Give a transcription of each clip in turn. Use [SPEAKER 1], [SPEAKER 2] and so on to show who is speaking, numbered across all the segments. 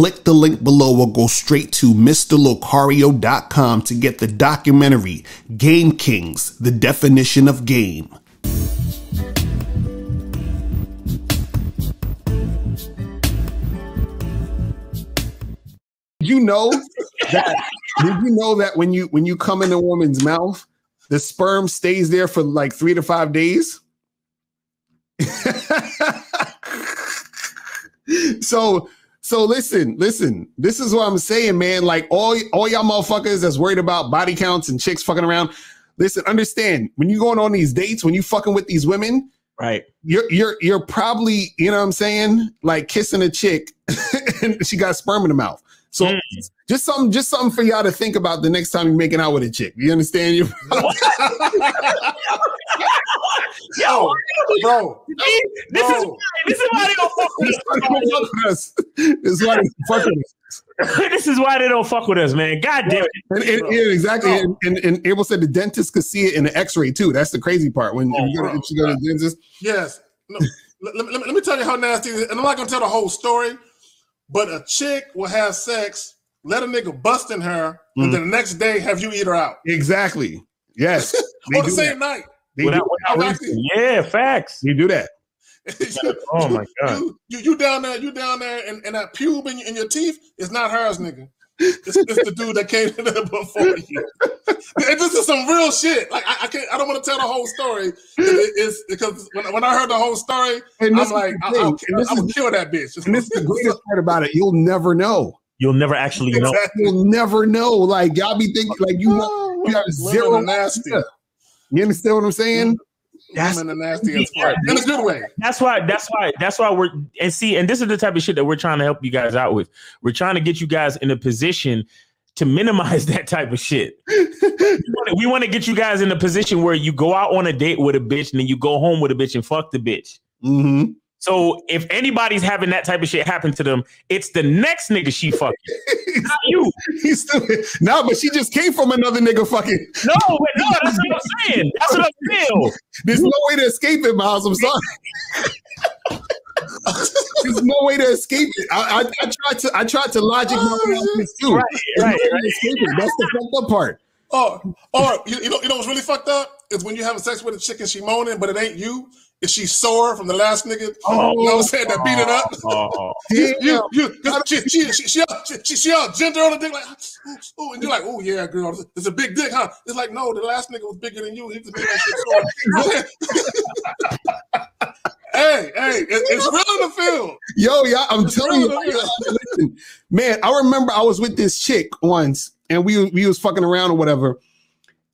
[SPEAKER 1] click the link below or go straight to MrLocario.com to get the documentary Game Kings, the definition of game. you know that did you know that when you when you come in a woman's mouth, the sperm stays there for like three to five days? so so listen, listen. This is what I'm saying, man. Like all all y'all motherfuckers that's worried about body counts and chicks fucking around. Listen, understand when you going on these dates, when you fucking with these women,
[SPEAKER 2] right?
[SPEAKER 1] You're you're you're probably you know what I'm saying, like kissing a chick, and she got sperm in the mouth. So mm. just something, just something for y'all to think about the next time you're making out with a chick. You understand? You,
[SPEAKER 3] Yo, bro,
[SPEAKER 2] this bro. is why this is why they don't fuck with us. This is why they fuck with us. this is why they don't fuck with us, man. God damn it.
[SPEAKER 1] And, and, and exactly. And, and, and, Abel said the dentist could see it in the x-ray too. That's the crazy part. When oh, you go, if you go to the dentist.
[SPEAKER 3] Yes. No, let, let, let, me tell you how nasty it is. And I'm not gonna tell the whole story, but a chick will have sex, let a nigga bust in her, mm. and then the next day have you eat her out.
[SPEAKER 1] Exactly. Yes.
[SPEAKER 3] On the same that. night.
[SPEAKER 2] Without, without yeah, facts.
[SPEAKER 1] You do that.
[SPEAKER 2] oh my god!
[SPEAKER 3] You, you, you, down there, you down there, and, and that pube in, in your teeth is not hers, nigga. It's, it's the dude that came in there before you. And this is some real shit. Like I, I can't, I don't want to tell the whole story. It, it's because when, when I heard the whole story, I'm like, I, am gonna kill that bitch.
[SPEAKER 1] And this is the greatest part about it. You'll never know.
[SPEAKER 2] You'll never actually know.
[SPEAKER 1] You'll never know. Like y'all be thinking, like you, oh, you have zero nasty. You understand what I'm saying?
[SPEAKER 3] That's the nastiest part in a good way.
[SPEAKER 2] That's why. That's why. That's why we're and see. And this is the type of shit that we're trying to help you guys out with. We're trying to get you guys in a position to minimize that type of shit. we want to get you guys in a position where you go out on a date with a bitch and then you go home with a bitch and fuck the bitch.
[SPEAKER 1] Mm-hmm.
[SPEAKER 2] So if anybody's having that type of shit happen to them, it's the next nigga she fucking. Not you.
[SPEAKER 1] He's still no, but she just came from another nigga fucking.
[SPEAKER 2] No, but no, that's what I'm saying. That's what I feel.
[SPEAKER 1] There's no way to escape it, Miles. I'm sorry. There's no way to escape it. I, I, I tried to I tried to logic my way out this too.
[SPEAKER 2] Right, right, right.
[SPEAKER 1] That's the fucked up part.
[SPEAKER 3] Oh, or you, you know, you know what's really fucked up is when you having sex with a chick and she moaning, but it ain't you. Is she sore from the last nigga? Oh, you know what I'm saying? That beat it up. Oh, you, you, you, she, she, she, she, she, she she all gender on the dick, like, oh, and you're like, oh, yeah, girl, it's a big dick, huh? It's like, no, the last nigga was bigger than you. He was big that shit hey, hey, it, it's real in the field.
[SPEAKER 1] Yo, yeah, I'm it's telling you, listen, man. I remember I was with this chick once, and we we was fucking around or whatever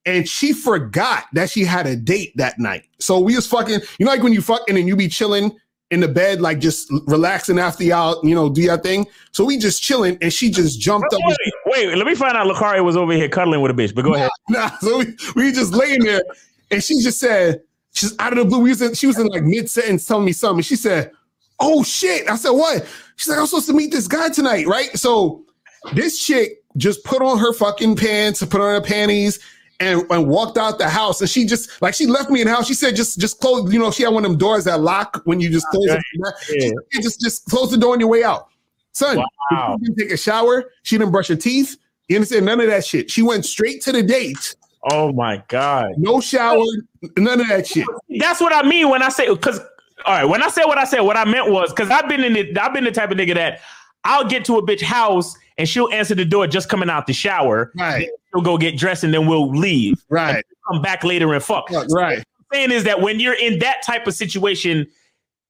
[SPEAKER 1] and she forgot that she had a date that night. So we was fucking, you know, like when you fucking and you be chilling in the bed, like just relaxing after y'all, you know, do your thing. So we just chilling, and she just jumped
[SPEAKER 2] wait,
[SPEAKER 1] up.
[SPEAKER 2] Wait, wait, let me find out. Locario was over here cuddling with a bitch, but go ahead.
[SPEAKER 1] Nah, so we, we just laying there, and she just said, she's out of the blue. We was in, she was in like mid sentence telling me something. She said, "Oh shit!" I said, "What?" She's like, "I'm supposed to meet this guy tonight, right?" So this chick just put on her fucking pants, put on her panties, and, and walked out the house. And she just like she left me in the house. She said just just close. You know, she had one of them doors that lock when you just close okay. it. Yeah. just just close the door on your way out. Son, wow. she didn't take a shower. She didn't brush her teeth. You understand? None of that shit. She went straight to the date.
[SPEAKER 2] Oh my god!
[SPEAKER 1] No shower, none of that shit.
[SPEAKER 2] That's what I mean when I say because all right, when I said what I said, what I meant was because I've been in it. I've been the type of nigga that I'll get to a bitch house and she'll answer the door just coming out the shower.
[SPEAKER 1] Right.
[SPEAKER 2] She'll go get dressed and then we'll leave.
[SPEAKER 1] Right.
[SPEAKER 2] Come back later and fuck.
[SPEAKER 1] Right. So
[SPEAKER 2] I'm saying is that when you're in that type of situation,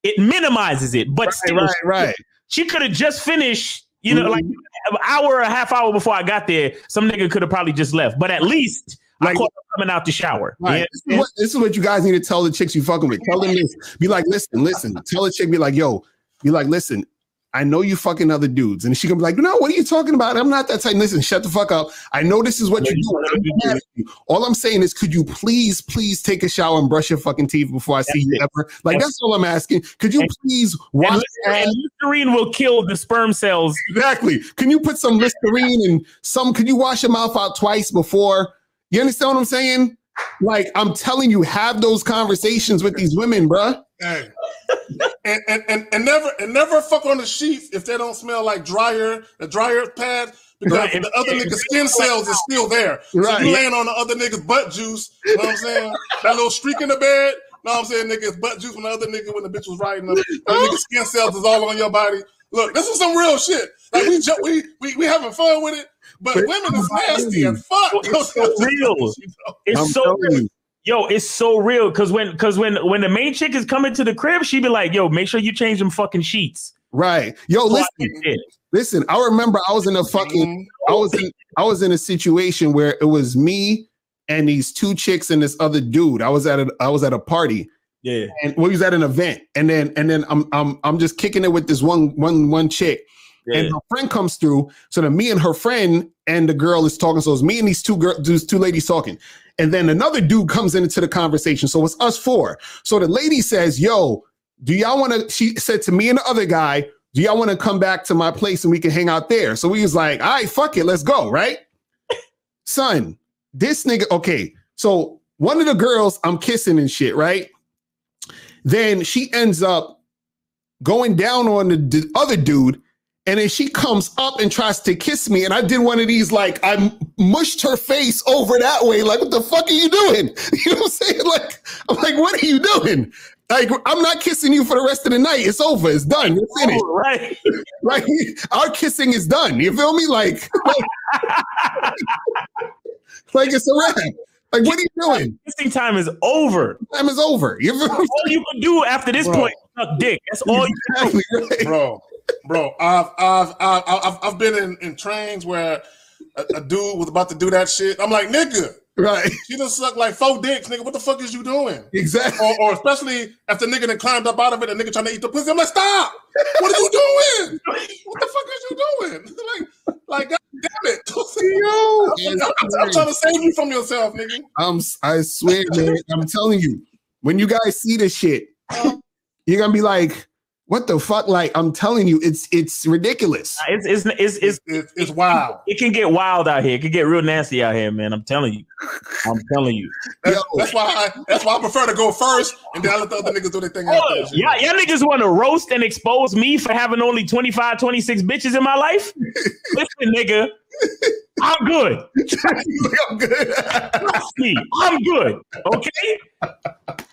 [SPEAKER 2] it minimizes it. But
[SPEAKER 1] right,
[SPEAKER 2] still,
[SPEAKER 1] right, right.
[SPEAKER 2] She could have just finished. You know, mm-hmm. like an hour or a half hour before I got there, some nigga could have probably just left. But at least like, I caught coming out the shower.
[SPEAKER 1] Right. This is, what, this, is what, you guys need to tell the chicks you fucking with. Tell them this. Be like, listen, listen. Tell the chick, be like, yo, be like, listen, I know you fucking other dudes. And she can be like, no, what are you talking about? I'm not that type. Listen, shut the fuck up. I know this is what you do. All I'm saying is, could you please, please take a shower and brush your fucking teeth before I see you ever? Like, that's all I'm asking. Could you please
[SPEAKER 2] wash and, and Listerine will kill the sperm cells.
[SPEAKER 1] Exactly. Can you put some Listerine and some, could you wash your mouth out twice before? You understand what I'm saying? Like, I'm telling you, have those conversations with these women, bruh.
[SPEAKER 3] Hey. and, and, and, and never and never fuck on the sheets if they don't smell like dryer, a dryer pad, because right. the other nigga's skin cells is still there. Right. So you laying on the other nigga's butt juice, you know what I'm saying? that little streak in the bed, you know what I'm saying, nigga, it's butt juice from the other nigga when the bitch was riding up. That nigga skin cells is all on your body. Look, this is some real shit. Like we we we, we having fun with it, but, but women is nasty and fuck.
[SPEAKER 2] It's so real. It's so real. Yo, it's so real because when because when when the main chick is coming to the crib, she be like, "Yo, make sure you change them fucking sheets."
[SPEAKER 1] Right. Yo, listen. Listen, I remember I was in a fucking I was in I was in a situation where it was me and these two chicks and this other dude. I was at a I was at a party.
[SPEAKER 2] Yeah.
[SPEAKER 1] And we was at an event. And then and then I'm I'm I'm just kicking it with this one one one chick. Yeah. And her friend comes through. So then me and her friend and the girl is talking. So it's me and these two girls, these two ladies talking. And then another dude comes into the conversation. So it's us four. So the lady says, Yo, do y'all want to? She said to me and the other guy, Do y'all want to come back to my place and we can hang out there? So we was like, All right, fuck it, let's go, right? Son, this nigga, okay. So one of the girls I'm kissing and shit, right? Then she ends up going down on the, the other dude and then she comes up and tries to kiss me. And I did one of these, like, I mushed her face over that way. Like, what the fuck are you doing? You know what I'm saying? Like, I'm like, what are you doing? Like, I'm not kissing you for the rest of the night. It's over. It's done. It's finished. Oh,
[SPEAKER 2] right.
[SPEAKER 1] right. Our kissing is done. You feel me? Like, like, like it's a wrap. Like, what are you doing?
[SPEAKER 2] Kissing time is over.
[SPEAKER 1] Time is over. You
[SPEAKER 2] feel all you can do after this Bro. point, suck dick. That's all exactly,
[SPEAKER 3] you can do. Bro bro. I've I've I've I've, been in, in trains where a, a, dude was about to do that shit. I'm like, nigga,
[SPEAKER 1] right?
[SPEAKER 3] She just sucked like four dicks, nigga. What the fuck is you doing?
[SPEAKER 1] Exactly.
[SPEAKER 3] Or, or especially after nigga that climbed up out of it, and nigga trying to eat the pussy. I'm like, stop! What are you doing? what the fuck is you doing? like, like, god damn it, Yo, I'm, I'm, I'm trying to save you from yourself, nigga.
[SPEAKER 1] I'm, I swear, man. I'm telling you, when you guys see this shit, um, you're gonna be like what the fuck? Like I'm telling you, it's it's ridiculous.
[SPEAKER 2] It's it's it's it's,
[SPEAKER 3] it's, it's wild.
[SPEAKER 2] It can get wild out here. It can get real nasty out here, man. I'm telling you. I'm telling you.
[SPEAKER 3] That's, that's why I that's why I prefer to go first and then I let the other niggas do their thing. Oh,
[SPEAKER 2] yeah, y'all niggas want to roast and expose me for having only 25, 26 bitches in my life? Listen, nigga. I'm good. I'm good. Trust me, I'm good. Okay?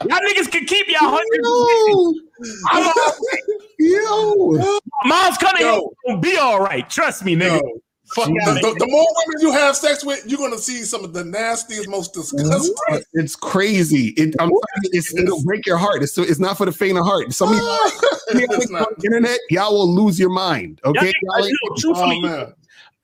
[SPEAKER 2] Y'all niggas can keep y'all hundred. I'm all Yo. Mom's coming here will be all right. Trust me, nigga. Yo.
[SPEAKER 3] Fuck the, the, the, more women you have sex with, you're gonna see some of the nastiest, most disgusting.
[SPEAKER 1] It's crazy. It, I'm it's, it'll break your heart. It's, it's not for the faint of heart. Some of you on the internet, y'all will lose your mind. Okay, y'all,
[SPEAKER 2] y'all, truthfully, oh,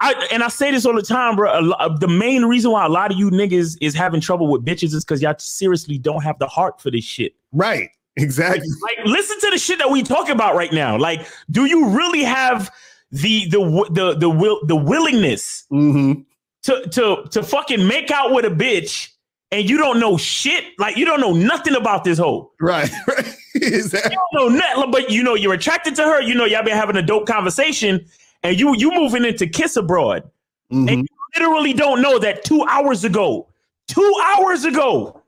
[SPEAKER 2] I, and I say this all the time, bro. the main reason why a lot of you niggas is having trouble with bitches is because y'all seriously don't have the heart for this shit.
[SPEAKER 1] Right. Exactly.
[SPEAKER 2] Like, like, listen to the shit that we talk about right now. Like, do you really have the the the the will the willingness
[SPEAKER 1] mm-hmm.
[SPEAKER 2] to to to fucking make out with a bitch and you don't know shit? Like, you don't know nothing about this hoe.
[SPEAKER 1] Right. Right.
[SPEAKER 2] exactly. You don't know nothing, but you know you're attracted to her. You know y'all been having a dope conversation and you you moving into kiss abroad, mm-hmm. and you literally don't know that two hours ago, two hours ago,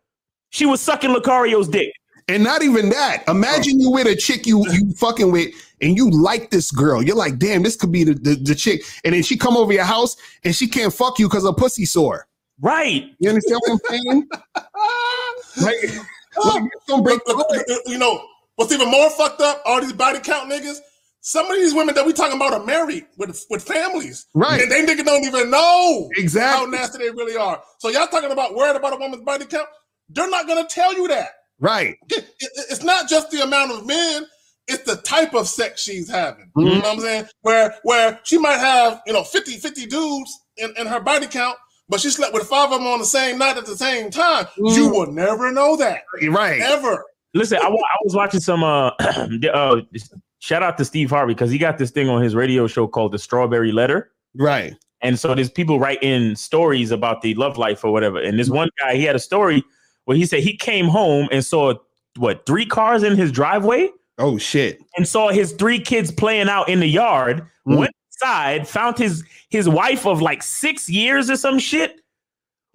[SPEAKER 2] she was sucking Locario's dick.
[SPEAKER 1] And not even that. Imagine you with a chick you you fucking with, and you like this girl. You're like, damn, this could be the, the, the chick. And then she come over your house and she can't fuck you because her pussy sore.
[SPEAKER 2] Right.
[SPEAKER 1] You understand what I'm saying?
[SPEAKER 3] right. Like, don't break the you know what's even more fucked up? All these body count niggas some of these women that we talking about are married with with families,
[SPEAKER 1] right?
[SPEAKER 3] And they niggas don't even know
[SPEAKER 1] exactly
[SPEAKER 3] how nasty they really are. So y'all talking about worried about a woman's body count? They're not gonna tell you that,
[SPEAKER 1] right?
[SPEAKER 3] it's not just the amount of men; it's the type of sex she's having. Mm-hmm. You know what I'm saying? Where where she might have you know 50, 50 dudes in, in her body count, but she slept with five of them on the same night at the same time. Mm. You will never know that,
[SPEAKER 1] right?
[SPEAKER 3] Ever.
[SPEAKER 2] Listen, I, I was watching some uh, uh shout out to Steve Harvey because he got this thing on his radio show called the Strawberry Letter.
[SPEAKER 1] Right.
[SPEAKER 2] And so there's people writing stories about the love life or whatever. And this one guy, he had a story where he said he came home and saw what three cars in his driveway.
[SPEAKER 1] Oh shit!
[SPEAKER 2] And saw his three kids playing out in the yard. Mm. Went inside, found his his wife of like six years or some shit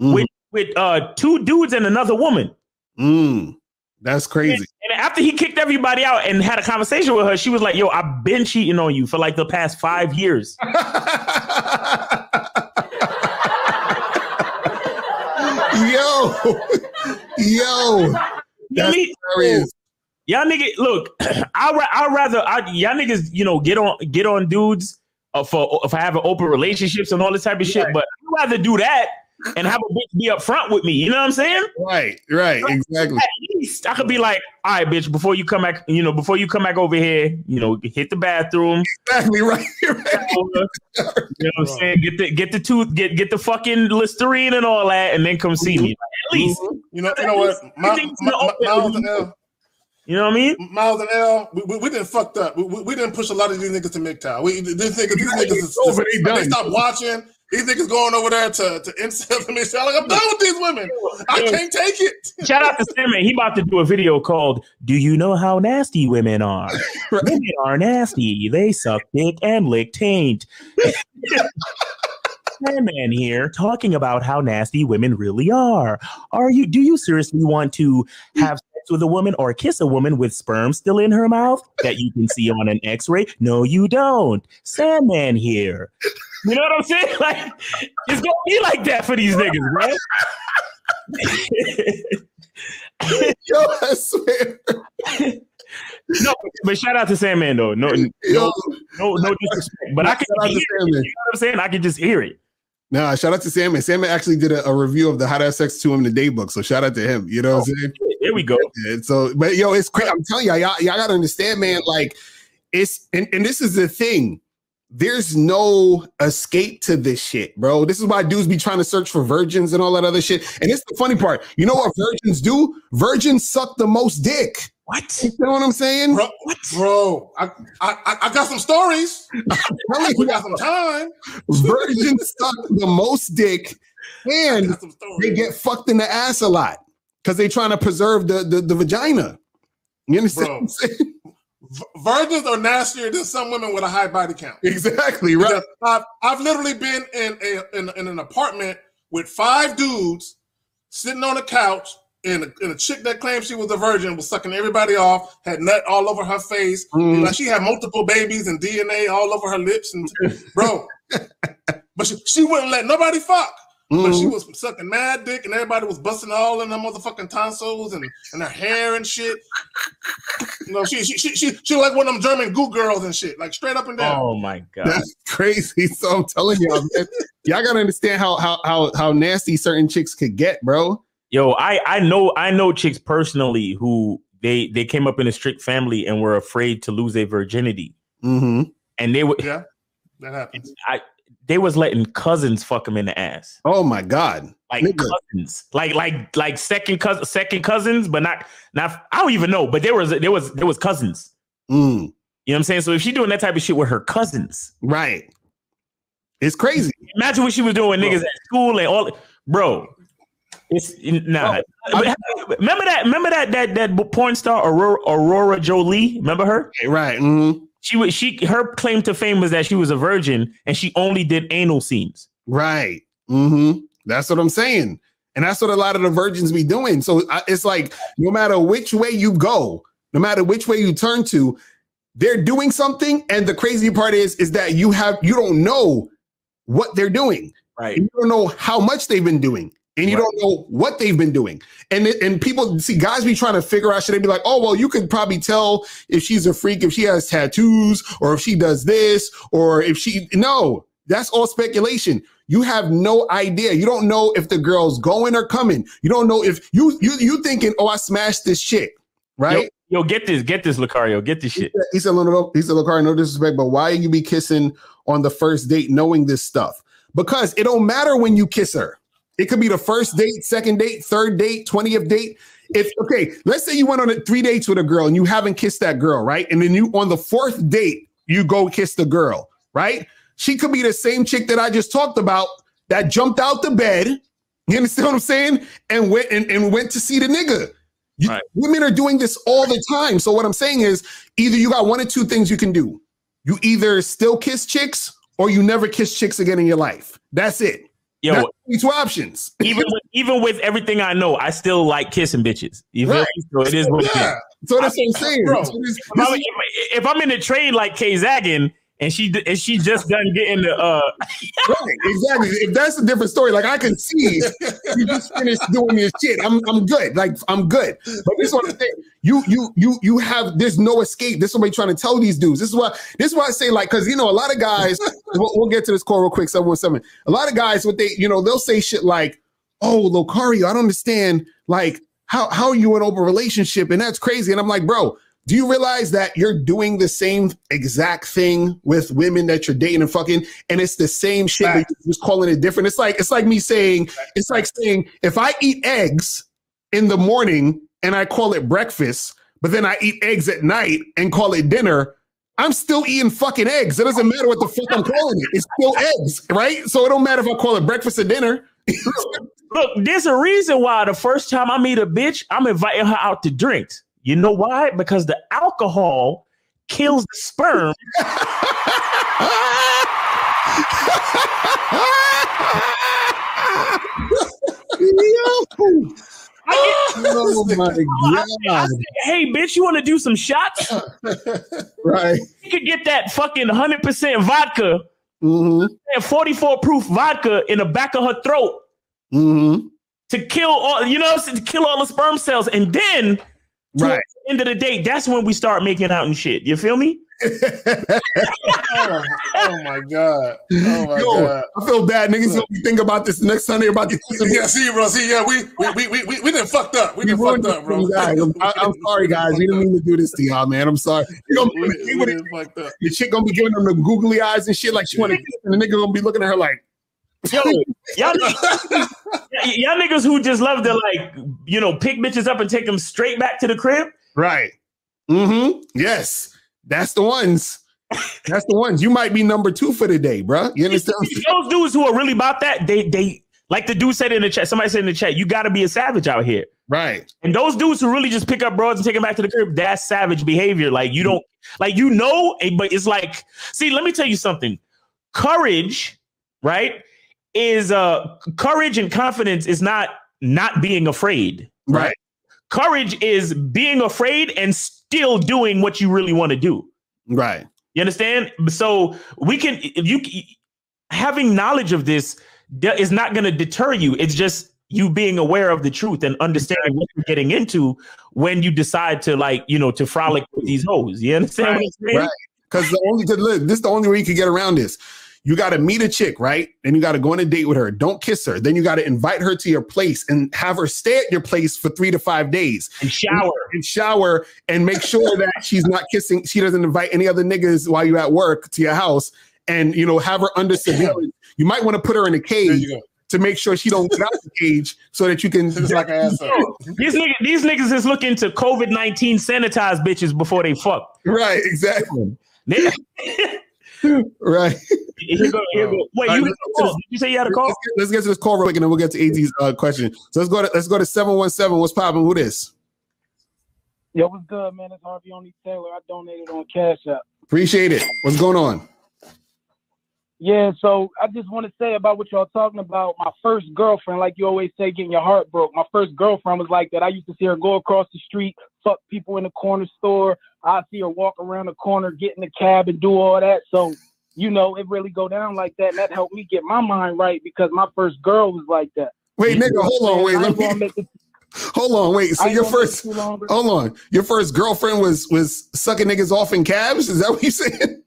[SPEAKER 2] mm. with with uh two dudes and another woman.
[SPEAKER 1] Mm. That's crazy.
[SPEAKER 2] And, after he kicked everybody out and had a conversation with her, she was like, "Yo, I've been cheating on you for like the past five years."
[SPEAKER 1] yo, yo, that's
[SPEAKER 2] hilarious. Y'all niggas, look, I I rather I, y'all niggas, you know, get on get on dudes uh, for for having open relationships and all this type of shit. Right. But I'd rather do that and have a bitch be upfront with me. You know what I'm saying?
[SPEAKER 1] Right, right, exactly.
[SPEAKER 2] Least I could be like, all right, bitch, before you come back, you know, before you come back over here, you know, hit the bathroom.
[SPEAKER 1] Exactly right. right.
[SPEAKER 2] You know what I'm saying? Get the get the tooth, get get the fucking Listerine and all that, and then come see me. Mm-hmm. At least. Mm-hmm.
[SPEAKER 3] You know, you know what? My, my, my,
[SPEAKER 2] you know what I mean?
[SPEAKER 3] Miles and L, we, we, we didn't fucked up. We, we, we, didn't push a lot of these niggas to MGTOW. We these niggas, these niggas, is, over, they, they stopped watching. These niggas going over there to to incel me. So like, I'm done with these women. I can't take it.
[SPEAKER 2] Shout out to Simon. He about to do a video called "Do You Know How Nasty Women Are?" right. Women are nasty. They suck dick and lick taint. man here talking about how nasty women really are. Are you? Do you seriously want to hmm. have with a woman or kiss a woman with sperm still in her mouth that you can see on an x-ray? No, you don't. Sandman here. You know what I'm saying? Like, it's gonna be like that for these niggas, right?
[SPEAKER 1] Yo, I swear.
[SPEAKER 2] no, but shout out to Sandman though. No, no, no, no disrespect. But I can hear it. You know what I'm saying? I can just hear it.
[SPEAKER 1] No, shout out to Sandman. Sandman actually did a, a, review of the How to Have Sex to Him in the Day book. So shout out to him. You know oh, what I'm oh, saying?
[SPEAKER 2] There we go.
[SPEAKER 1] And so, but yo, it's crazy. I'm telling y'all, y'all, y'all gotta understand, man. Like, it's and, and this is the thing. There's no escape to this shit, bro. This is why dudes be trying to search for virgins and all that other shit. And it's the funny part. You know what virgins do? Virgins suck the most dick.
[SPEAKER 2] What?
[SPEAKER 1] You know what I'm saying?
[SPEAKER 3] Bro, what? Bro, I, I, I got some stories. we got some time.
[SPEAKER 1] Virgins suck the most dick, and they get fucked in the ass a lot because they trying to preserve the, the, the vagina. You understand?
[SPEAKER 3] Virgins are nastier than some women with a high body count.
[SPEAKER 1] Exactly right.
[SPEAKER 3] I've, I've literally been in a in, in an apartment with five dudes sitting on a couch and a, and a, chick that claimed she was a virgin was sucking everybody off, had nut all over her face, mm. like she had multiple babies and DNA all over her lips, and bro, but she, she wouldn't let nobody fuck. Mm-hmm. But she mm-hmm. was sucking mad dick, and everybody was busting all in her motherfucking tonsils and, and her hair and shit. You know, she she she she, she like one of them German goo girls and shit, like straight up and down.
[SPEAKER 2] Oh my god,
[SPEAKER 1] that's crazy. So I'm telling y'all, man, y'all gotta understand how how how how nasty certain chicks could get, bro.
[SPEAKER 2] Yo, I I know I know chicks personally who they they came up in a strict family and were afraid to lose their virginity.
[SPEAKER 1] Mm-hmm.
[SPEAKER 2] And they would
[SPEAKER 3] yeah, that happens.
[SPEAKER 2] I they was letting cousins fuck them in the ass.
[SPEAKER 1] Oh my god,
[SPEAKER 2] like Nigga. cousins, like like like second cousin, second cousins, but not not. I don't even know, but there was there was there was cousins.
[SPEAKER 1] Mm.
[SPEAKER 2] You know what I'm saying? So if she doing that type of shit with her cousins,
[SPEAKER 1] right? It's crazy.
[SPEAKER 2] Imagine what she was doing, with niggas at school and all, bro. It's nah. Oh, remember that? Remember that that that porn star Aurora, Aurora Jolie? Remember her?
[SPEAKER 1] Right. Mm-hmm.
[SPEAKER 2] She was she her claim to fame was that she was a virgin and she only did anal scenes.
[SPEAKER 1] Right. Mm-hmm. That's what I'm saying. And that's what a lot of the virgins be doing. So it's like no matter which way you go, no matter which way you turn to, they're doing something. And the crazy part is, is that you have you don't know what they're doing.
[SPEAKER 2] Right.
[SPEAKER 1] You don't know how much they've been doing and you right. don't know what they've been doing. And and people see guys be trying to figure out should they be like, oh well, you can probably tell if she's a freak if she has tattoos or if she does this or if she no, that's all speculation. You have no idea. You don't know if the girl's going or coming. You don't know if you you you thinking, oh, I smashed this chick, right?
[SPEAKER 2] Yo, yo get this, get this, Locario, get this shit.
[SPEAKER 1] He said, no, he said, Locario, no disrespect, but why you be kissing on the first date knowing this stuff? Because it don't matter when you kiss her. It could be the first date, second date, third date, 20th date. If okay, let's say you went on a, three dates with a girl and you haven't kissed that girl, right? And then you on the fourth date, you go kiss the girl, right? She could be the same chick that I just talked about that jumped out the bed. You understand what I'm saying? And went and, and went to see the nigga. You, right. Women are doing this all the time. So what I'm saying is either you got one or two things you can do. You either still kiss chicks or you never kiss chicks again in your life. That's it.
[SPEAKER 2] Yo,
[SPEAKER 1] two options.
[SPEAKER 2] even with, even with everything I know, I still like kissing bitches. You feel
[SPEAKER 1] Right.
[SPEAKER 2] me? So it is what it is.
[SPEAKER 1] Yeah. So that's what I'm saying.
[SPEAKER 3] Bro.
[SPEAKER 2] If I'm, if I'm in the train like Kay Zaggin and she and she just done getting the uh
[SPEAKER 1] Right, exactly. If that's a different story, like I can see you just finished doing your shit. I'm I'm good. Like I'm good. But this is what I'm saying. You you you you have there's no escape. This is what trying to tell these dudes. This is why this is why I say like because you know a lot of guys. we'll, we'll get to this call real quick. Seven one seven. A lot of guys, what they you know they'll say shit like, "Oh, Locario, I don't understand. Like how how are you in open relationship and that's crazy." And I'm like, bro. Do you realize that you're doing the same exact thing with women that you're dating and fucking, and it's the same shit, but you're just calling it different? It's like it's like me saying it's like saying if I eat eggs in the morning and I call it breakfast, but then I eat eggs at night and call it dinner, I'm still eating fucking eggs. It doesn't matter what the fuck I'm calling it. It's still eggs, right? So it don't matter if I call it breakfast or dinner.
[SPEAKER 2] look, there's a reason why the first time I meet a bitch, I'm inviting her out to drinks. You know why? Because the alcohol kills the sperm.
[SPEAKER 1] Yo. Oh my
[SPEAKER 2] I
[SPEAKER 1] god!
[SPEAKER 2] said, hey, bitch, you want to do some shots?
[SPEAKER 1] Right?
[SPEAKER 2] You could get that fucking 100% vodka
[SPEAKER 1] hmm
[SPEAKER 2] and 44 proof vodka in the back of her throat
[SPEAKER 1] hmm
[SPEAKER 2] to kill all, you know, to kill all the sperm cells. And then,
[SPEAKER 1] Right.
[SPEAKER 2] towards the end of the day, that's when we start making out and shit. You feel me?
[SPEAKER 3] oh, oh my god. Oh my
[SPEAKER 1] Yo,
[SPEAKER 3] god.
[SPEAKER 1] I feel bad. Niggas gonna be thinking about this next Sunday about this.
[SPEAKER 3] Yeah, see, bro. See, yeah, we we we we we, we done fucked up. We done fucked up, bro.
[SPEAKER 1] You guys. I'm, I- I'm sorry, guys. We didn't mean to do this to y'all, man. I'm sorry. You gonna
[SPEAKER 3] We,
[SPEAKER 1] be,
[SPEAKER 3] we done fucked up.
[SPEAKER 1] the chick gonna be giving them the googly eyes and shit like she want to kiss, and the nigga gonna be looking at her like,
[SPEAKER 2] Yo, y'all, y- y'all niggas who just love to like, you know, pick bitches up and take them straight back to the crib.
[SPEAKER 1] right. Mm-hmm. Yes, that's the ones. That's the ones. You might be number two for the day, bruh. You understand?
[SPEAKER 2] Those dudes who are really about that, they they like the dude said in the chat. Somebody said in the chat, you got to be a savage out here.
[SPEAKER 1] right.
[SPEAKER 2] And those dudes who really just pick up broads and take them back to the crib, that's savage behavior. Like you don't like you know, eh, but it's like, see, let me tell you something. Courage, right? Is uh courage and confidence is not not being afraid.
[SPEAKER 1] Right.
[SPEAKER 2] Courage is being afraid and still doing what you really want to do.
[SPEAKER 1] Right.
[SPEAKER 2] You understand? So we can if you having knowledge of this is not going to deter you. It's just you being aware of the truth and understanding what you're getting into when you decide to like you know to frolic with these hoes. You understand? what I'm saying?
[SPEAKER 1] Right. Because the only cause look, this is the only way you can get around this. You got to meet a chick, right? Then you got to go on a date with her. Don't kiss her. Then you got to invite her to your place and have her stay at your place for three to five days
[SPEAKER 2] And shower.
[SPEAKER 1] and shower and make sure that she's not kissing. She doesn't invite any other niggas while you're at work to your house. And you know, have her under surveillance. You might want to put her in a cage to make sure she don't get out the cage, so that you can.
[SPEAKER 3] Just like ass up.
[SPEAKER 2] These niggas, these niggas is looking to COVID nineteen sanitize bitches before they fuck.
[SPEAKER 1] Right. Exactly.
[SPEAKER 2] They-
[SPEAKER 1] Right.
[SPEAKER 2] here go, here go. Wait, you,
[SPEAKER 1] right,
[SPEAKER 2] had a call. Did you say you had a call?
[SPEAKER 1] Let's get, let's get to this call real quick, and then we'll get to AZ's uh, question. So let's go to let's go to seven one seven. What's popping? Who this?
[SPEAKER 4] Yo, what's good, man? It's Harvey Only Taylor. I donated on Cash App.
[SPEAKER 1] Appreciate it. What's going on?
[SPEAKER 4] Yeah, so I just want to say about what y'all talking about. My first girlfriend, like you always say, getting your heart broke. My first girlfriend was like that. I used to see her go across the street, fuck people in the corner store. I see her walk around the corner, get in the cab, and do all that. So, you know, it really go down like that. And that helped me get my mind right because my first girl was like that.
[SPEAKER 1] Wait, nigga, hold on. Wait, let me
[SPEAKER 4] it,
[SPEAKER 1] hold on. Wait. So your
[SPEAKER 4] gonna make it
[SPEAKER 1] first
[SPEAKER 4] too long, but-
[SPEAKER 1] hold on. Your first girlfriend was was sucking niggas off in cabs. Is that what you saying?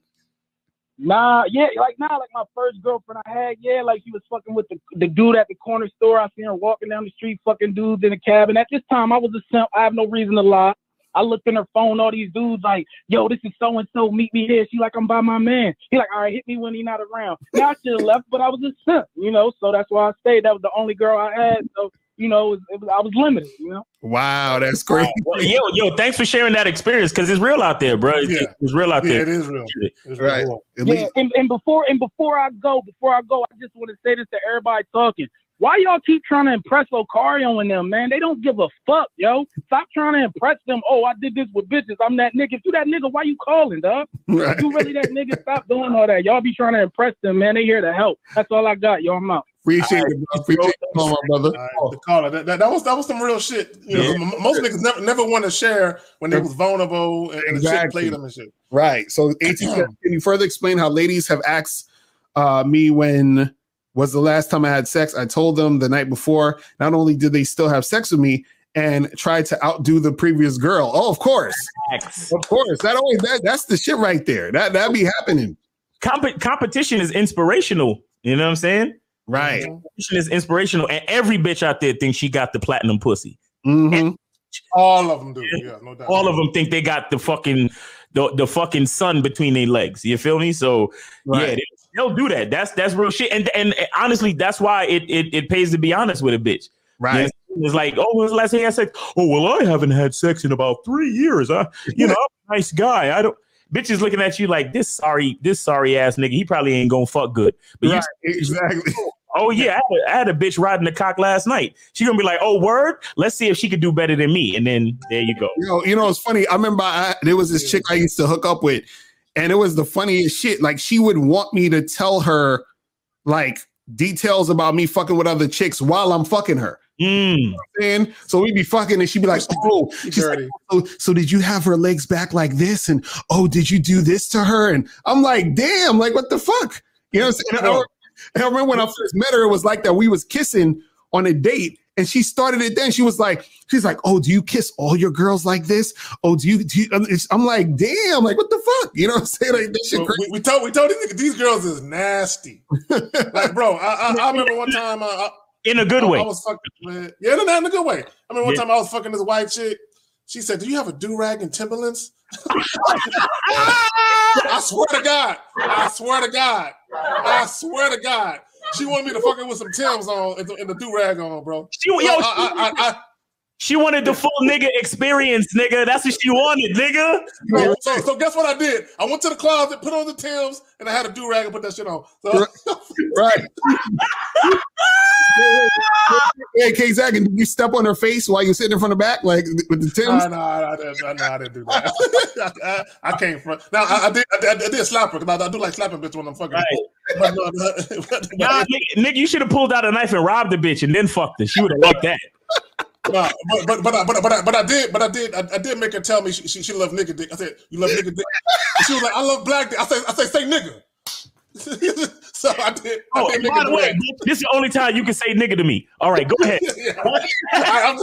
[SPEAKER 4] Nah, yeah, like nah, like my first girlfriend I had, yeah, like she was fucking with the, the dude at the corner store. I seen her walking down the street, fucking dudes in a cabin. At this time, I was a simp. I have no reason to lie. I looked in her phone, all these dudes like, yo, this is so and so, meet me here. She like, I'm by my man. He like, all right, hit me when he not around. Now I should have left, but I was a simp, you know. So that's why I stayed. That was the only girl I had. So you know, it was, it was, I was limited, you know.
[SPEAKER 1] Wow, that's great.
[SPEAKER 2] Well, yo, yo, thanks for sharing that experience because it's real out there, bro. It's,
[SPEAKER 3] Yeah.
[SPEAKER 2] it's real out
[SPEAKER 3] Yeah,
[SPEAKER 2] there.
[SPEAKER 3] it is real. It's
[SPEAKER 1] Right.
[SPEAKER 3] real.
[SPEAKER 4] Yeah, and, and before and before I go, before I go, I just want to say this to everybody talking. Why y'all keep trying to impress Locario and them, man? They don't give a fuck, yo. Stop trying to impress them. Oh, I did this with bitches. I'm that nigga. If you that nigga, why you calling, dog?
[SPEAKER 1] right.
[SPEAKER 4] If you really that nigga, stop doing all that. Y'all be trying to impress them, man. They here to help. That's all I got, yo. I'm out.
[SPEAKER 1] Appreciate it, bro. Appreciate it, my brother.
[SPEAKER 3] Right, the caller. That, that, that, was that was some real shit. You know, yeah. most niggas never never want to share when they was vulnerable and, and exactly. the shit played them and shit.
[SPEAKER 1] Right. So, AT, can you further explain how ladies have asked uh, me when was the last time I had sex? I told them the night before. Not only did they still have sex with me, and tried to outdo the previous girl. Oh, of course, of course. That always that that's the shit right there. That that be happening.
[SPEAKER 2] Comp- competition is inspirational. You know what I'm saying?
[SPEAKER 1] Right.
[SPEAKER 2] Competition is inspirational, and every bitch out there thinks she got the platinum pussy.
[SPEAKER 1] Mm-hmm.
[SPEAKER 3] All of them do. Yeah, no doubt.
[SPEAKER 2] All of them think they got the fucking the, the fucking sun between their legs. You feel me? So right. yeah, they, will do that. That's that's real shit. And and honestly, that's why it it, it pays to be honest with a bitch.
[SPEAKER 1] Right.
[SPEAKER 2] You know, it's like, oh, when was the last time I had sex? Oh, well, I haven't had sex in about three years. I, you know, I'm a nice guy. I don't bitches looking at you like this sorry, this sorry ass nigga. He probably ain't gonna fuck good.
[SPEAKER 1] But right, you, exactly.
[SPEAKER 2] Oh yeah, I had, a, I had, a bitch riding the cock last night. She gonna be like, "Oh word, let's see if she could do better than me." And then there you go.
[SPEAKER 1] You know, you know, it's funny. I remember I, there was this chick I used to hook up with, and it was the funniest shit. Like she would want me to tell her like details about me fucking with other chicks while I'm fucking her.
[SPEAKER 2] Mm.
[SPEAKER 1] And so we'd be fucking, and she'd be like, "Oh, she's like, oh, so did you have her legs back like this? And oh, did you do this to her?" And I'm like, "Damn, like what the fuck?" You know what I'm saying? I, I remember when I first met her, it was like that. We was kissing on a date, and she started it then. She was like, she's like, oh, do you kiss all your girls like this? Oh, do you, do you I'm like, damn, like what the fuck? You know what I'm saying? Like this shit
[SPEAKER 3] we, we, told we told these, these girls is nasty. like, bro, I, I, I remember one time I,
[SPEAKER 2] in a good
[SPEAKER 3] I,
[SPEAKER 2] way.
[SPEAKER 3] I was fucking, man. Yeah, no, not in a good way. I mean, one yeah. time I was fucking this white chick. She said, "Do you have a do rag and Timberlands?" I swear to God. I swear to God. I swear to God. She wanted me to fuck her with some Tims on and the, do rag on, bro.
[SPEAKER 2] She, yo, I, I, she wanted the full nigga experience, nigga. That's what she wanted, nigga.
[SPEAKER 3] So, so, guess what I did? I went to the closet, put on the Tims, and I had a do rag and put that shit on. So,
[SPEAKER 1] right. hey, K Zach, did you step on her face while you sitting in front of back, like with the Tims?
[SPEAKER 3] No, no, I, I, no, I didn't do that. I, I, came from now. I, did, I, did slap her because I, do like slapping bitch when I'm fucking. Right. But,
[SPEAKER 2] but, nah, nigga, nigga, you should have pulled out a knife and robbed the bitch and then fucked her. She would have liked that
[SPEAKER 3] nah, but but but I, but but I, but I did but I did I, I did make her tell me she, she, she loved nigga dick. I said you love nigga dick. And she was like I love black dick. I said I said say nigga. so I did.
[SPEAKER 2] Oh, I did by the way, this is the only time you can say nigga to me. All right, go ahead. I,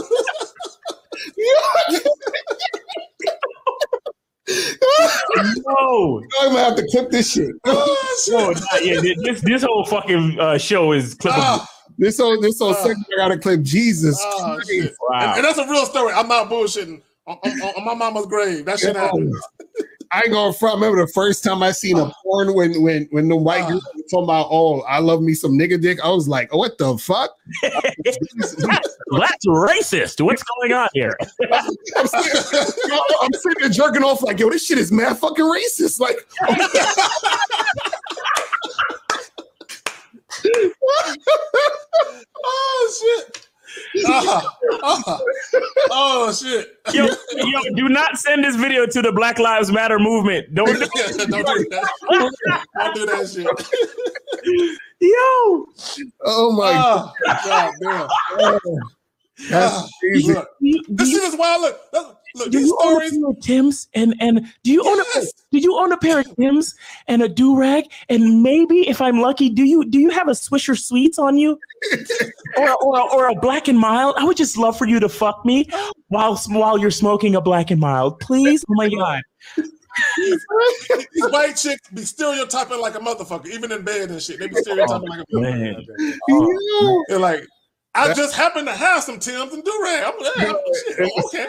[SPEAKER 2] no,
[SPEAKER 1] I'm gonna have to clip this shit.
[SPEAKER 2] Oh, no, yeah, this this whole fucking uh, show is clippable. Uh,
[SPEAKER 1] this whole this whole uh, segment I gotta clip Jesus.
[SPEAKER 3] Uh, wow. and, and, that's a real story. I'm not bullshitting. On, on, on my mama's grave, that shit happened.
[SPEAKER 1] I ain't gonna front. Remember the first time I seen a porn when when when the white girl was talking about, oh, I love me some nigga dick. I was like, oh, what the fuck?
[SPEAKER 2] That's racist. What's going on here?
[SPEAKER 1] I'm, sitting, I'm sitting there jerking off like, yo, this shit is mad fucking racist. Like.
[SPEAKER 3] Oh shit. Uh, uh, oh shit!
[SPEAKER 2] Yo, yo, do not send this video to the Black Lives Matter movement. Don't, do,
[SPEAKER 3] don't do that. Don't do that shit.
[SPEAKER 2] Yo!
[SPEAKER 1] Oh my
[SPEAKER 3] oh, god! God damn. Oh. That's crazy. Look, this shit is wild. Look, Look,
[SPEAKER 2] do you stories... own a pair of Tim's and and do you yes. own a do you own a pair of Tim's and a do rag and maybe if I'm lucky, do you do you have a Swisher Sweets on you or, or or a Black and Mild? I would just love for you to fuck me while while you're smoking a Black and Mild, please. Oh my god.
[SPEAKER 3] These white chicks be stereotyping like a motherfucker, even in bed and shit. They be oh, stereotyping oh, like a motherfucker. Oh, they're like, I just happen to have some Tim's and Durag. I'm like, shit, okay,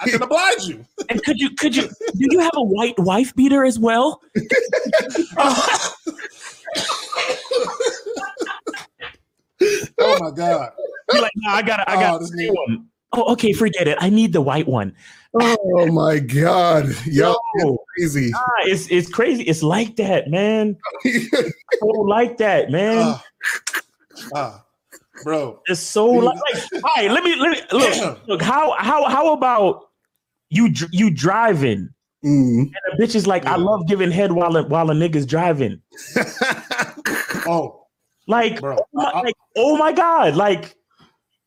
[SPEAKER 3] I can oblige you.
[SPEAKER 2] And could you, could you, do you have a white wife beater as well?
[SPEAKER 3] oh my god!
[SPEAKER 2] You're like, no, I got, I got oh, one. Oh, okay, forget it. I need the white one.
[SPEAKER 1] Oh my god, yo, Yo crazy.
[SPEAKER 2] Ah, it's it's crazy. It's like that, man. so like that, man. Uh,
[SPEAKER 3] uh bro.
[SPEAKER 2] It's so like, all right. Let me let me look. look how how how about you you driving?
[SPEAKER 1] Mm.
[SPEAKER 2] And the bitch is like, yeah. I love giving head while a, while a nigga's driving.
[SPEAKER 3] oh,
[SPEAKER 2] Like, Bro, oh my, I, like, oh my god, like.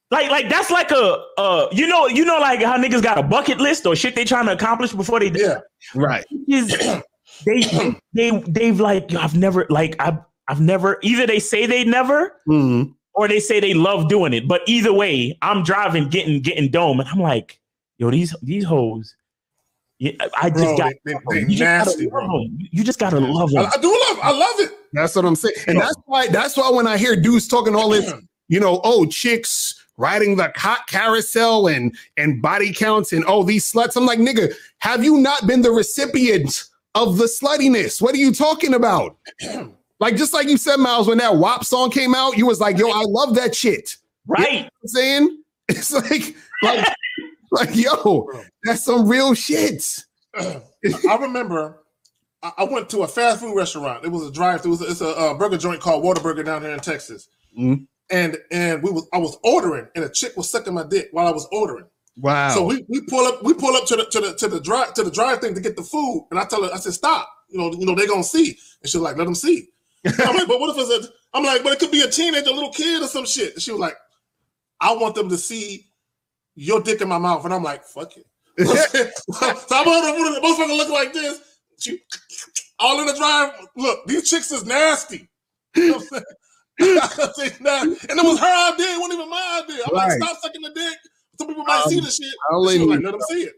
[SPEAKER 2] Like, like that's like a, uh, you know, you know, like how niggas got a bucket list or shit they trying to accomplish before they
[SPEAKER 1] do. Yeah, right.
[SPEAKER 2] Is they, they, they've like, I've never, like, I've, I've never. Either they say they never, mm-hmm. Or they say they love doing it. But either way, I'm driving, getting, getting dome, and I'm like, yo, these, these hoes yeah, I just bro, got they, they, they you nasty, just bro. You just gotta love them.
[SPEAKER 3] I, I, do love. I love it.
[SPEAKER 1] That's what I'm saying, and that's why. That's why when I hear dudes talking all this, you know, oh, chicks riding the hot carousel and and body counts and oh these sluts. I'm like, nigga, have you not been the recipient of the sluttiness? What are you talking about? like just like you said, Miles, when that WAP song came out, you was like, yo, I love that shit.
[SPEAKER 2] Right. You
[SPEAKER 1] know I'm saying it's like like like, yo, that's some real shit.
[SPEAKER 3] I remember I went to a fast food restaurant. It was a drive through. It's a, a burger joint called Whataburger down here in Texas. Mm-hmm. And and we was I was ordering, and a chick was sucking my dick while I was ordering.
[SPEAKER 1] Wow.
[SPEAKER 3] So we, we pull up we pull up to the to the to the drive to the drive thing to get the food, and I tell her I said stop. You know you know they're gonna see, and she's like let them see. I'm like, but what if it's a? I'm like, but it could be a teenager, a little kid, or some shit. And she was like, I want them to see your dick in my mouth, and I'm like, fuck it. so I'm on the motherfucker look like this. She, all in the drive. Look, these chicks is nasty. You know what I'm saying? and it was her idea. It wasn't even my idea. I'm right. like, stop sucking the dick. Some people might um, see the shit. She was like, let them see it.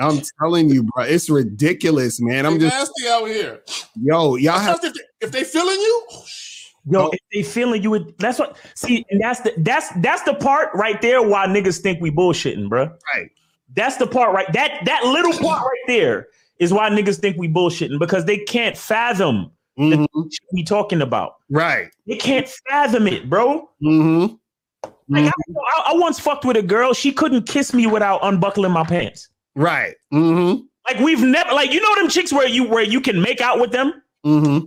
[SPEAKER 1] I'm telling you, bro, it's ridiculous, man. I'm just
[SPEAKER 3] nasty out here.
[SPEAKER 1] Yo, y'all have
[SPEAKER 3] if they, if they feeling you, oh,
[SPEAKER 2] Yo, if they feeling you would that's what see, and that's the that's that's the part right there why niggas think we bullshitting, bro.
[SPEAKER 1] Right.
[SPEAKER 2] That's the part right that that little part right there is why niggas think we bullshitting because they can't fathom mm-hmm. the we talking about.
[SPEAKER 1] Right.
[SPEAKER 2] They can't fathom it, bro.
[SPEAKER 1] Mm-hmm.
[SPEAKER 2] Like mm-hmm. I, I, once fucked with a girl. She couldn't kiss me without unbuckling my pants.
[SPEAKER 1] Right. Mm-hmm.
[SPEAKER 2] Like we've never like you know them chicks where you where you can make out with them.
[SPEAKER 1] Mm-hmm.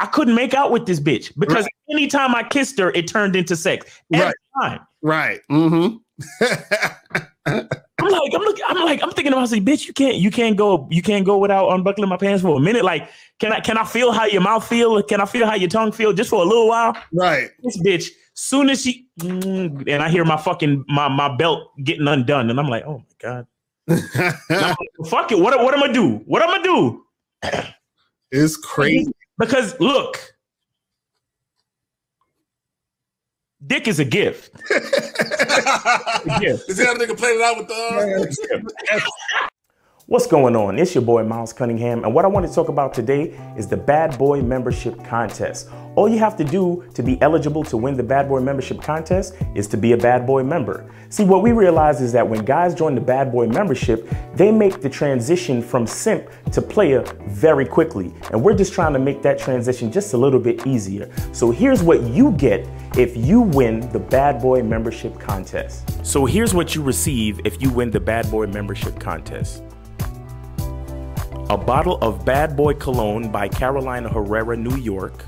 [SPEAKER 2] I couldn't make out with this bitch because right. anytime I kissed her, it turned into sex. Every
[SPEAKER 1] right.
[SPEAKER 2] time.
[SPEAKER 1] Right. Mm-hmm.
[SPEAKER 2] I'm like, I'm looking, I'm like, I'm thinking about saying, bitch, you can't, you can't go, you can't go without unbuckling my pants for a minute. Like, can I, can I feel how your mouth feel? Can I feel how your tongue feel just for a little while?
[SPEAKER 1] Right.
[SPEAKER 2] This bitch, soon as she, and I hear my fucking my my belt getting undone, and I'm like, oh my god. fuck it. What what am I do? What am I do?
[SPEAKER 1] It's crazy.
[SPEAKER 2] Because look, dick is a gift.
[SPEAKER 3] Is that nigga playing it out with the?
[SPEAKER 2] Uh, What's going on? It's your boy Miles Cunningham, and what I want to talk about today is the Bad Boy Membership Contest. All you have to do to be eligible to win the Bad Boy Membership Contest is to be a Bad Boy member. See, what we realize is that when guys join the Bad Boy membership, they make the transition from simp to player very quickly, and we're just trying to make that transition just a little bit easier. So here's what you get if you win the Bad Boy Membership Contest. So here's what you receive if you win the Bad Boy Membership Contest a bottle of Bad Boy Cologne by Carolina Herrera, New York,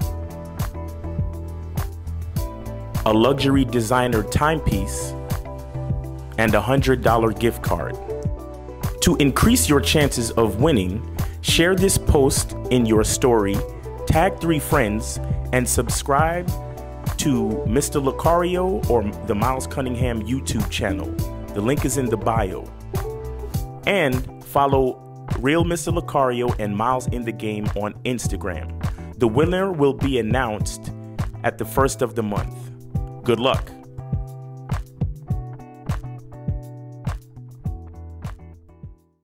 [SPEAKER 2] a luxury designer timepiece, and a $100 gift card. To increase your chances of winning, share this post in your story, tag three friends, and subscribe to Mr. Locario or the Miles Cunningham YouTube channel. The link is in the bio. And follow Real Mr. Locario and Miles in the Game on Instagram. The winner will be announced at the first of the month. Good luck.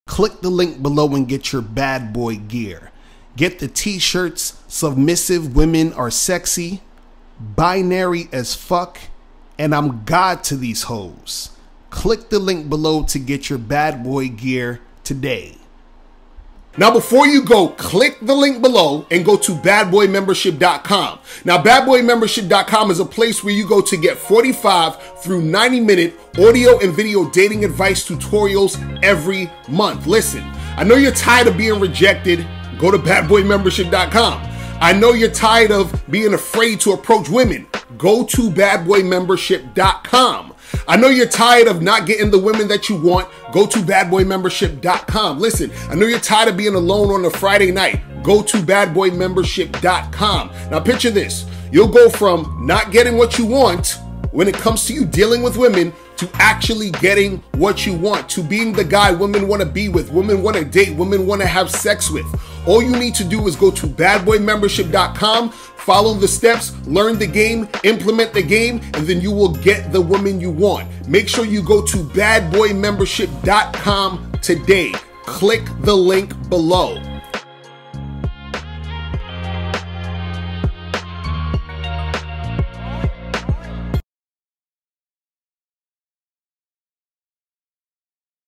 [SPEAKER 1] Click the link below and get your bad boy gear. Get the t shirts, Submissive Women Are Sexy, Binary as Fuck, and I'm God to these hoes. Click the link below to get your bad boy gear today. Now, before you go, click the link below and go to badboymembership.com. Now, badboymembership.com is a place where you go to get 45 through 90 minute audio and video dating advice tutorials every month. Listen, I know you're tired of being rejected. Go to badboymembership.com. I know you're tired of being afraid to approach women. Go to badboymembership.com. I know you're tired of not getting the women that you want. Go to badboymembership.com. Listen, I know you're tired of being alone on a Friday night. Go to badboymembership.com. Now picture this. You'll go from not getting what you want when it comes to you dealing with women to actually getting what you want, to being the guy women want to be with, women want to date, women want to have sex with. All you need to do is go to badboymembership.com, follow the steps, learn the game, implement the game, and then you will get the woman you want. Make sure you go to badboymembership.com today. Click the link below.